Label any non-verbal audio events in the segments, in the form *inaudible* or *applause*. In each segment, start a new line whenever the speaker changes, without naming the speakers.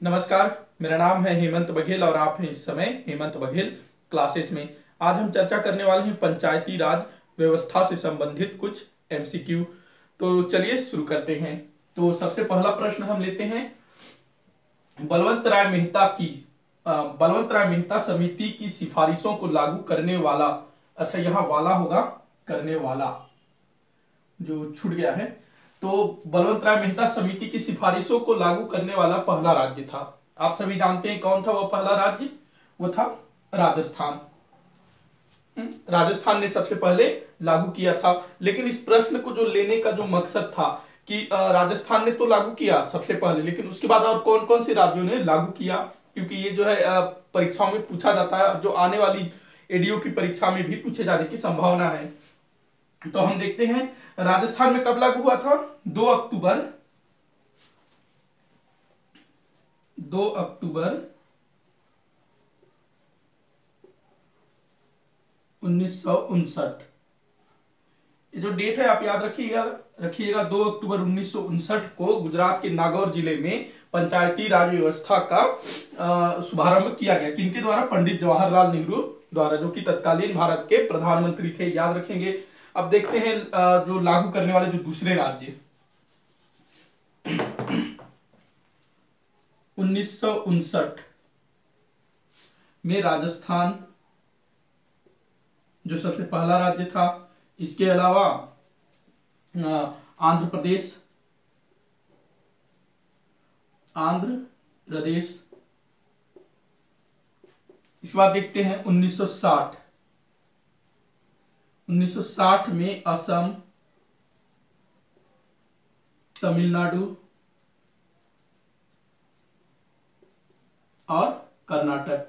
नमस्कार, मेरा नाम है हेमंत बघेल और आप हैं इस समय हेमंत बघेल क्लासेस में। आज हम चर्चा करने वाले हैं पंचायती राज व्यवस्था से संबंधित कुछ एमसीक्यू तो चलिए शुरू करते हैं। तो सबसे पहला प्रश्न हम लेते हैं, बलवंत राय मेहता की बलवंत राय मेहता समिति की सिफारिशों को लागू करने वाला अच्छा यहाँ वाला होगा, करने वाला, जो छूट गया है। तो बलवंत राय मेहता समिति की सिफारिशों को लागू करने वाला पहला राज्य था। आप सभी जानते हैं कौन था वह पहला राज्य? वो था राजस्थान। हम्म, राजस्थान ने सबसे पहले लागू किया था। लेकिन इस प्रश्न को जो लेने का जो मकसद था कि राजस्थान ने तो लागू किया सबसे पहले लेकिन उसके बाद और कौन कौन से राज्यों ने लागू किया? क्योंकि ये जो है परीक्षाओं में पूछा जाता है जो आने वाली एडीओ की परीक्षा में भी पूछे जाने की संभावना है। तो हम देखते हैं, राजस्थान में कब लागू हुआ था? 2 अक्टूबर। 2 अक्टूबर उन्नीस ये जो डेट है, आप याद रखिएगा रखिएगा 2 अक्टूबर उन्नीस सौ उनसठ को गुजरात के नागौर ज़िले में पंचायती राज व्यवस्था का शुभारंभ किया गया। किनके द्वारा? पंडित जवाहरलाल नेहरू द्वारा, जो कि तत्कालीन भारत के प्रधानमंत्री थे। याद रखेंगे अब देखते हैं जो लागू करने वाले जो दूसरे राज्य। उन्नीस सौ उनसठ में राजस्थान जो सबसे पहला राज्य था, इसके अलावा आंध्र प्रदेश आंध्र प्रदेश। इसके बाद देखते हैं 1960 1960 में असम, तमिलनाडु और कर्नाटक।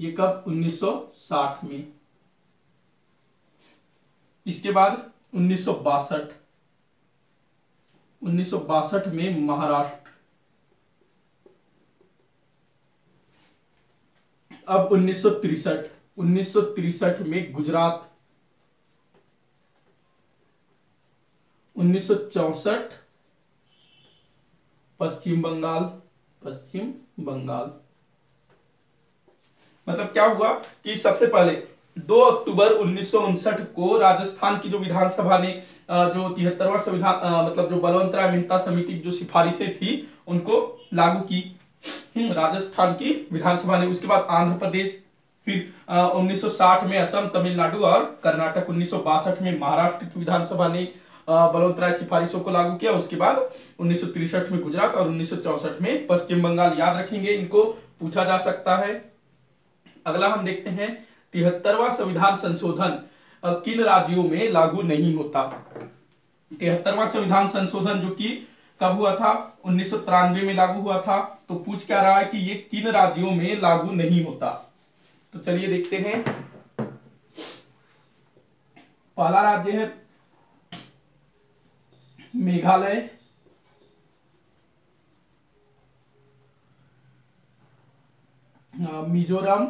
ये कब? 1960 में। इसके बाद 1962 1962 में महाराष्ट्र। अब 1963 1963 में गुजरात। 1964 पश्चिम बंगाल पश्चिम बंगाल। मतलब क्या हुआ कि सबसे पहले 2 अक्टूबर उन्नीस सौ उनसठ को राजस्थान की जो विधानसभा ने जो तिहत्तरवा संविधान मतलब जो बलवंत राय मेहता समिति की जो सिफारिशें थी उनको लागू की। हम्म, राजस्थान की विधानसभा ने। उसके बाद आंध्र प्रदेश फिर अ, 1960 में असम तमिलनाडु और कर्नाटक। उन्नीस सौ बासठ में महाराष्ट्र की विधानसभा ने अ, सिफारिशों को लागू किया उसके बाद उन्नीस में गुजरात और उन्नीस में पश्चिम बंगाल याद रखेंगे इनको पूछा जा सकता है। अगला हम देखते हैं तिहत्तरवा संविधान संशोधन किन राज्यों में लागू नहीं होता? तिहत्तरवा संविधान संशोधन जो कि कब हुआ था? उन्नीस में लागू हुआ था। तो पूछ क्या रहा है कि ये किन राज्यों में लागू नहीं होता? तो चलिए देखते हैं। पहला राज्य है मेघालय। मिजोरम।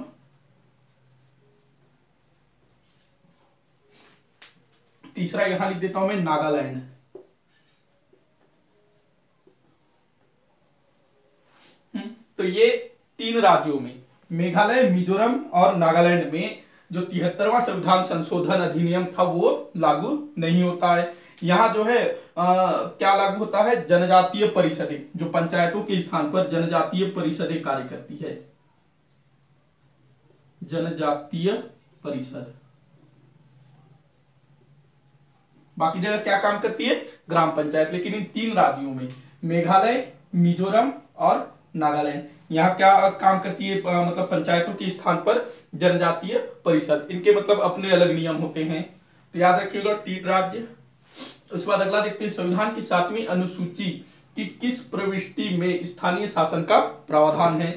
तीसरा यहाँ लिख देता हूँ मैं नागालैंड। हम्म, तो ये तीन राज्यों में मेघालय मिजोरम और नागालैंड में जो तिहत्तरवा संविधान संशोधन अधिनियम था वो लागू नहीं होता है। यहाँ जो है आ, क्या लागू होता है? जनजातीय परिषदें जो पंचायतों के स्थान पर जनजातीय परिषदें कार्य करती है। जनजातीय परिषद। बाकी जगह क्या काम करती है? ग्राम पंचायत लेकिन इन तीन राज्यों में मेघालय मिजोरम और नागालैंड। यहाँ क्या काम करती है? मतलब पंचायतों के स्थान पर जनजातीय परिषद। इनके मतलब अपने अलग नियम होते हैं। तो याद रखिएगा तीन राज्य उसके बाद अगला देखते हैं संविधान की सातवीं अनुसूची की किस प्रविष्टि में स्थानीय शासन का प्रावधान है?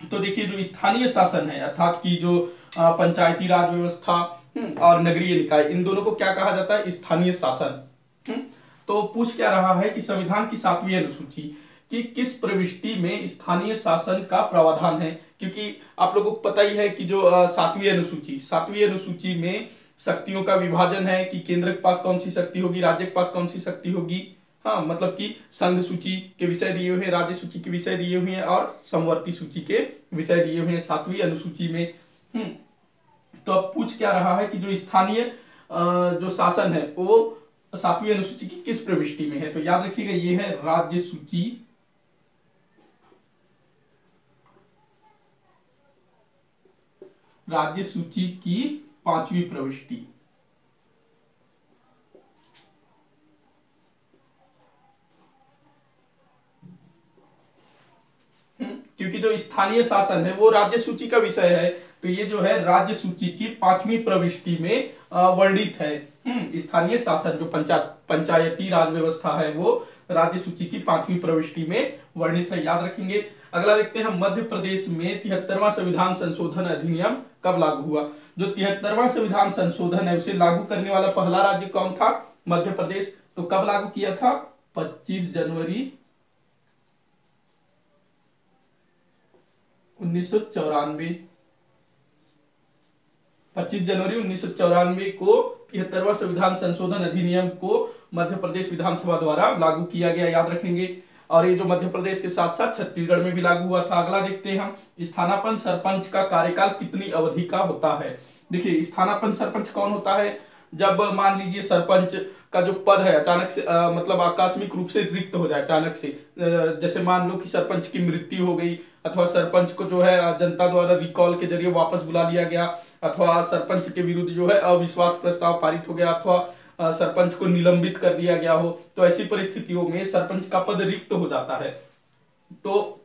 तो देखिए जो स्थानीय शासन है अर्थात की जो पंचायती राज व्यवस्था हम्म, और नगरीय निकाय इन दोनों को क्या कहा जाता है? स्थानीय शासन। हम्म, तो पूछ क्या रहा है कि संविधान की सातवीं अनुसूची कि किस प्रविष्टि में स्थानीय शासन का प्रावधान है? क्योंकि आप लोगों को पता ही है कि जो सातवीं अनुसूची सातवीं अनुसूची में शक्तियों का विभाजन है कि केंद्र के पास कौन सी शक्ति होगी, राज्य के पास कौन सी शक्ति होगी? हाँ मतलब कि संघ सूची के विषय दिए हुए हैं, राज्य सूची के विषय दिए हुए हैं और समवर्ती सूची के विषय दिए हुए हैं, सातवीं अनुसूची में। हम्म तो अब पूछ क्या रहा है कि जो स्थानीय जो शासन है, वो सातवीं अनुसूची की किस प्रविष्टि में है? तो याद रखिएगा, ये है राज्य सूची। राज्य सूची की पांचवी प्रविष्टि। हम्म, क्योंकि जो स्थानीय शासन है वो राज्य सूची का विषय है तो ये जो है राज्य सूची की पांचवी प्रविष्टि में वर्णित है। हम्म, स्थानीय शासन जो पंचायत पंचायती राज व्यवस्था है वो राज्य सूची की पांचवी प्रविष्टि में वर्णित है। याद रखेंगे अगला देखते हैं मध्य प्रदेश में तिहत्तरवा संविधान संशोधन अधिनियम कब लागू हुआ? जो तिहत्तरवा संविधान संशोधन है, उसे लागू करने वाला पहला राज्य कौन था? मध्य प्रदेश। तो कब लागू किया था? 25 जनवरी उन्नीस 25 जनवरी उन्नीस सौ चौरानवे को तिहत्तरवा संविधान संशोधन अधिनियम को मध्य प्रदेश विधानसभा द्वारा लागू किया गया, याद रखेंगे। और ये जो मध्य प्रदेश के साथ साथ छत्तीसगढ़ में भी लागू हुआ था अगला देखते हैं हम स्थानापन सरपंच का कार्यकाल कितनी अवधि का होता है? देखिए स्थानापन सरपंच कौन होता है? जब मान लीजिए सरपंच का जो पद है अचानक से आ, मतलब आकस्मिक रूप से रिक्त हो जाए अचानक से जैसे मान लो कि सरपंच की मृत्यु हो गई अथवा सरपंच को जो है जनता द्वारा रिकॉल के ज़रिए वापस बुला लिया गया अथवा सरपंच के विरुद्ध जो है अविश्वास प्रस्ताव पारित हो गया अथवा सरपंच को निलंबित कर दिया गया हो तो ऐसी परिस्थितियों में सरपंच का पद रिक्त हो जाता है। तो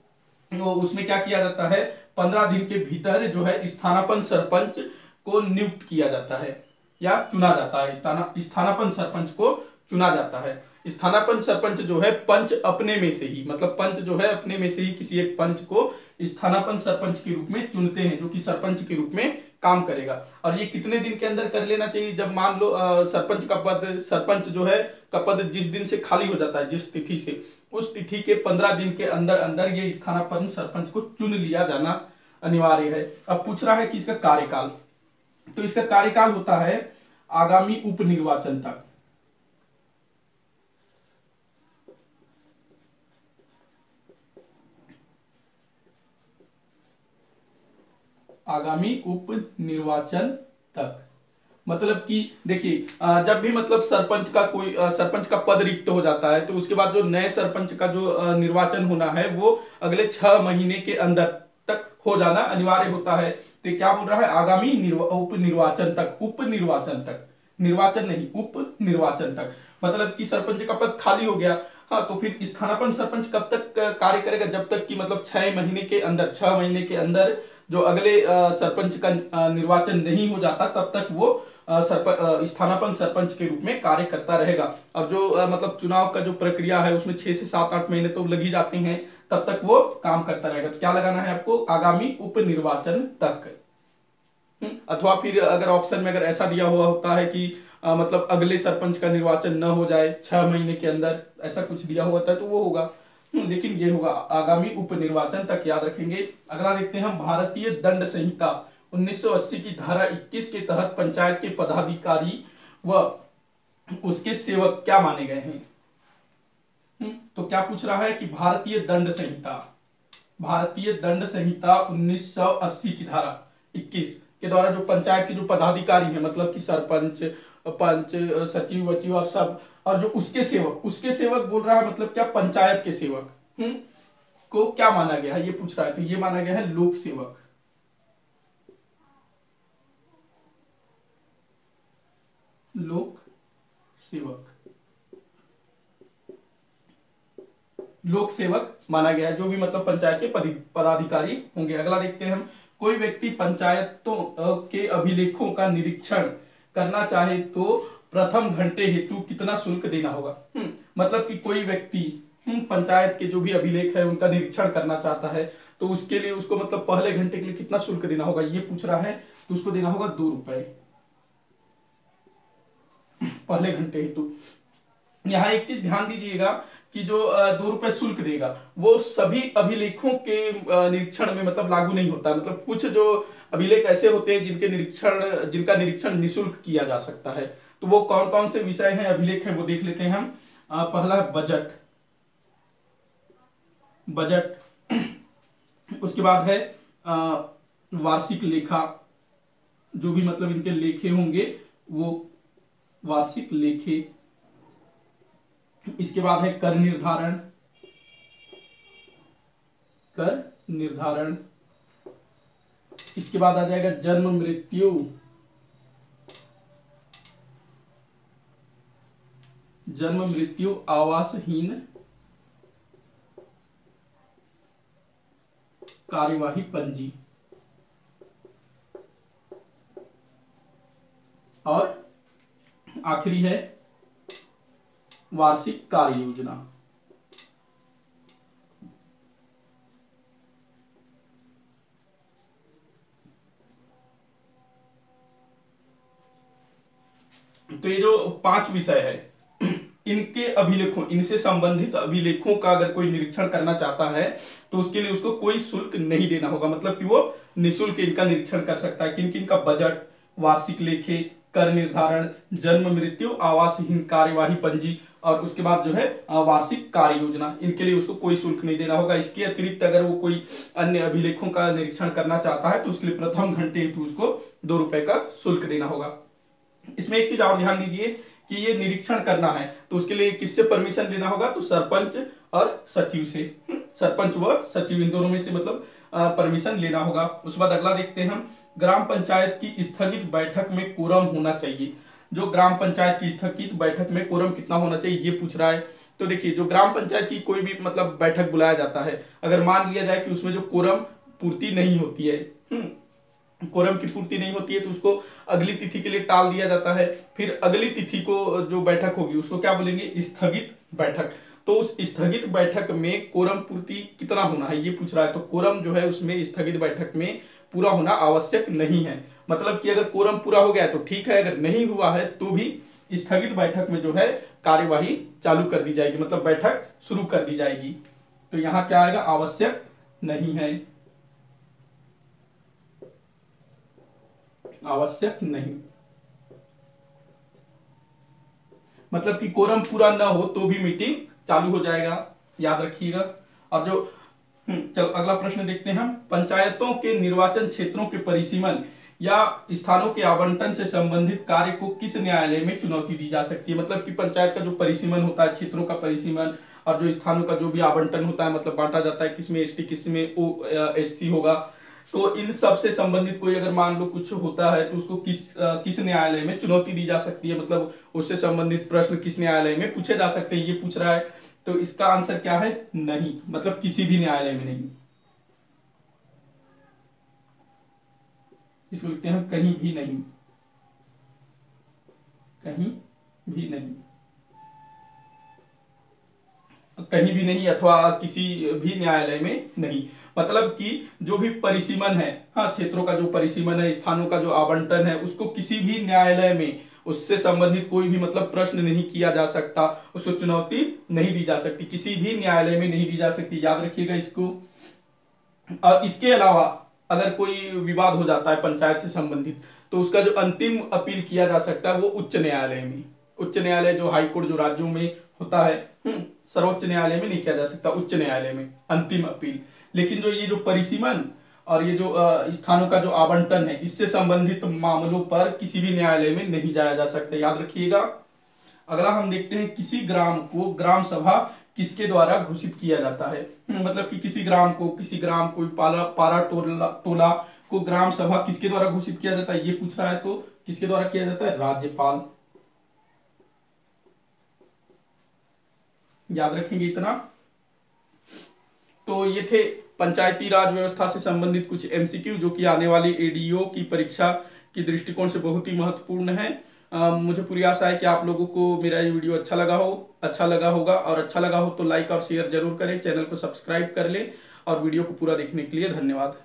उसमें क्या किया जाता है? पंद्रह दिन के भीतर जो है स्थानापन सरपंच को नियुक्त किया जाता है, या चुना जाता है। स्थानापन सरपंच को चुना जाता है। स्थानापन सरपंच जो है पंच अपने में से ही मतलब पंच जो है अपने में से ही किसी एक पंच को स्थानापन सरपंच के रूप में चुनते हैं, जो कि सरपंच के रूप में काम करेगा। और ये कितने दिन के अंदर कर लेना चाहिए? जब मान लो सरपंच का पद, सरपंच जो है, का पद जिस दिन से खाली हो जाता है, जिस तिथि से, उस तिथि के पंद्रह दिन के अंदर अंदर ये स्थानापन्न सरपंच को चुन लिया जाना अनिवार्य है। अब पूछ रहा है कि इसका कार्यकाल तो इसका कार्यकाल होता है आगामी उप निर्वाचन तक। आगामी उप निर्वाचन तक। मतलब कि, देखिए जब भी मतलब सरपंच का कोई सरपंच का पद रिक्त हो जाता है तो उसके बाद जो नए सरपंच का जो निर्वाचन होना है, वो अगले छह महीने के अंदर तक हो जाना अनिवार्य होता है। तो क्या बोल रहा है? आगामी उप निर्वाचन तक उप निर्वाचन तक। निर्वाचन नहीं उप निर्वाचन तक। मतलब कि सरपंच का पद खाली हो गया। हाँ तो फिर स्थानापन सरपंच कब तक कार्य करेगा? जब तक कि मतलब छह महीने के अंदर, छह महीने के अंदर जो अगले सरपंच का निर्वाचन नहीं हो जाता तब तक वो स्थानापन सरपंच के रूप में कार्य करता रहेगा। अब जो मतलब चुनाव का जो प्रक्रिया है उसमें छह से सात आठ महीने तो लग ही जाते हैं तब तक वो काम करता रहेगा। तो क्या लगाना है आपको? आगामी उप निर्वाचन तक। हम्म, अथवा फिर अगर ऑप्शन में अगर ऐसा दिया हुआ होता है कि आ, मतलब अगले सरपंच का निर्वाचन न हो जाए छह महीने के अंदर ऐसा कुछ दिया हुआ था तो वो होगा। लेकिन ये होगा आगामी उप निर्वाचन तक याद रखेंगे। अगला देखते हैं हम भारतीय दंड संहिता 1980 की धारा 21 के तहत पंचायत के पदाधिकारी व उसके सेवक क्या माने गए हैं? हम्म, तो क्या पूछ रहा है कि भारतीय दंड संहिता भारतीय दंड संहिता 1980 की धारा 21 के द्वारा जो पंचायत के जो पदाधिकारी है मतलब कि सरपंच पंच सचिव वचिव और सब और जो उसके सेवक उसके सेवक बोल रहा है मतलब क्या? पंचायत के सेवक। हम्म? को क्या माना गया है? ये पूछ रहा है तो ये माना गया है लोक सेवक। लोक सेवक। लोक सेवक माना गया है, जो भी मतलब पंचायत के पदाधिकारी होंगे। अगला देखते हैं हम। कोई व्यक्ति पंचायतों के अभिलेखों का निरीक्षण करना चाहे तो प्रथम घंटे हेतु कितना शुल्क देना होगा? हम्म, मतलब कि कोई व्यक्ति हम्म, पंचायत के जो भी अभिलेख है उनका निरीक्षण करना चाहता है तो उसके लिए उसको मतलब पहले घंटे के लिए कितना शुल्क देना होगा? ये पूछ रहा है तो उसको देना होगा दो रुपए। पहले घंटे हेतु। यहाँ एक चीज़ ध्यान दीजिएगा कि जो दो रुपए शुल्क देगा वो सभी अभिलेखों के निरीक्षण में मतलब लागू नहीं होता। मतलब कुछ जो अभिलेख ऐसे होते हैं जिनके निरीक्षण जिनका निरीक्षण निशुल्क किया जा सकता है। तो वो कौन कौन से विषय हैं, अभिलेख हैं, वो देख लेते हैं हम। पहला बजट। बजट। *clears throat* उसके बाद है वार्षिक लेखा। जो भी मतलब इनके लेखे होंगे, वो वार्षिक लेखे। इसके बाद है, कर निर्धारण। कर निर्धारण। इसके बाद आ जाएगा जन्म मृत्यु। जन्म, मृत्यु, आवासहीन कार्यवाही, पंजी। और आखिरी है, वार्षिक कार्य योजना। तो ये जो पाँच विषय है इनके अभिलेखों, इनसे संबंधित अभिलेखों का अगर कोई निरीक्षण करना चाहता है तो उसके लिए उसको कोई शुल्क नहीं देना होगा। मतलब कि वो निःशुल्क इनका निरीक्षण कर सकता है। किन किन का बजट, वार्षिक लेखे, कर निर्धारण, जन्म, मृत्यु, आवासहीन, कार्यवाही, पंजी, और उसके बाद जो है वार्षिक कार्य योजना, इनके लिए उसको कोई शुल्क नहीं देना होगा। इसके अतिरिक्त अगर वो कोई अन्य अभिलेखों का निरीक्षण करना चाहता है तो उसके लिए प्रथम घंटे हेतु उसको दो रुपए का शुल्क देना होगा। इसमें एक चीज़ और ध्यान दीजिए कि ये निरीक्षण करना है तो उसके लिए किससे परमिशन लेना होगा? तो सरपंच और सचिव से। हम्म, सरपंच व सचिव इन दोनों में से मतलब परमिशन लेना होगा। उसके बाद अगला देखते हैं हम ग्राम पंचायत की स्थगित बैठक में कोरम होना चाहिए। जो ग्राम पंचायत की स्थगित बैठक में कोरम कितना होना चाहिए ये पूछ रहा है। तो देखिए जो ग्राम पंचायत की कोई भी मतलब बैठक बुलाया जाता है अगर मान लिया जाए कि उसमें जो कोरम पूर्ति नहीं होती है हम्म, कोरम की पूर्ति नहीं होती है तो उसको अगली तिथि के लिए टाल दिया जाता है। फिर अगली तिथि को जो बैठक होगी, उसको क्या बोलेंगे? स्थगित बैठक। तो उस स्थगित बैठक में कोरम पूर्ति कितना होना है, ये पूछ रहा है। तो कोरम जो है, उसमें स्थगित बैठक में पूरा होना आवश्यक नहीं है। मतलब कि अगर कोरम पूरा हो गया तो ठीक है, अगर नहीं हुआ है तो भी स्थगित बैठक में जो है, कार्यवाही चालू कर दी जाएगी। मतलब बैठक शुरू कर दी जाएगी। तो यहाँ क्या आएगा? आवश्यक नहीं है। आवश्यक नहीं। मतलब कि कोरम पूरा ना हो तो भी मीटिंग चालू हो जाएगा। याद रखिएगा। और जो हम्म, चलो अगला प्रश्न देखते हैं हम। पंचायतों के निर्वाचन क्षेत्रों के परिसीमन या स्थानों के आवंटन से संबंधित कार्य को किस न्यायालय में चुनौती दी जा सकती है? मतलब कि पंचायत का जो परिसीमन होता है क्षेत्रों का परिसीमन और जो स्थानों का जो भी आवंटन होता है मतलब बांटा जाता है किसमें एसटी किसमें ओ एस होगा तो इन सबसे संबंधित कोई अगर मान लो कुछ होता है तो उसको किस आ, किस न्यायालय में चुनौती दी जा सकती है? मतलब उससे संबंधित प्रश्न किस न्यायालय में पूछे जा सकते हैं? ये पूछ रहा है। तो इसका आंसर क्या है? नहीं। मतलब किसी भी न्यायालय में नहीं। इसको लिखते हैं कहीं भी नहीं। कहीं भी नहीं। कहीं भी नहीं अथवा किसी भी न्यायालय में नहीं। मतलब कि जो भी परिसीमन है हाँ क्षेत्रों का जो परिसीमन है स्थानों का जो आवंटन है उसको किसी भी न्यायालय में उससे संबंधित कोई भी मतलब प्रश्न नहीं किया जा सकता उसको चुनौती नहीं दी जा सकती किसी भी न्यायालय में नहीं दी जा सकती। याद रखिएगा इसको। और इसके अलावा अगर कोई विवाद हो जाता है पंचायत से संबंधित तो उसका जो अंतिम अपील किया जा सकता है वो उच्च न्यायालय में। उच्च न्यायालय जो हाईकोर्ट जो राज्यों में होता है हम्म, सर्वोच्च न्यायालय में नहीं किया जा सकता उच्च न्यायालय में अंतिम अपील। लेकिन जो ये जो परिसीमन और ये जो स्थानों का जो आवंटन है इससे संबंधित मामलों पर किसी भी न्यायालय में नहीं जाया जा सकता। याद रखिएगा अगला हम देखते हैं किसी ग्राम को ग्राम सभा किसके द्वारा घोषित किया जाता है। हम्म, मतलब कि किसी ग्राम को किसी ग्राम को पारा पारा टोला टोला को ग्राम सभा किसके द्वारा घोषित किया जाता है ये पूछ रहा है तो किसके द्वारा किया जाता है? राज्यपाल। याद रखेंगे इतना। तो ये थे पंचायती राज व्यवस्था से संबंधित कुछ एमसीक्यू जो कि आने वाली एडीओ की परीक्षा की दृष्टिकोण से बहुत ही महत्वपूर्ण है। आ, मुझे पूरी आशा है कि आप लोगों को मेरा ये वीडियो अच्छा लगा हो अच्छा लगा होगा। और अच्छा लगा हो तो लाइक और शेयर ज़रूर करें चैनल को सब्सक्राइब कर लें। और वीडियो को पूरा देखने के लिए धन्यवाद।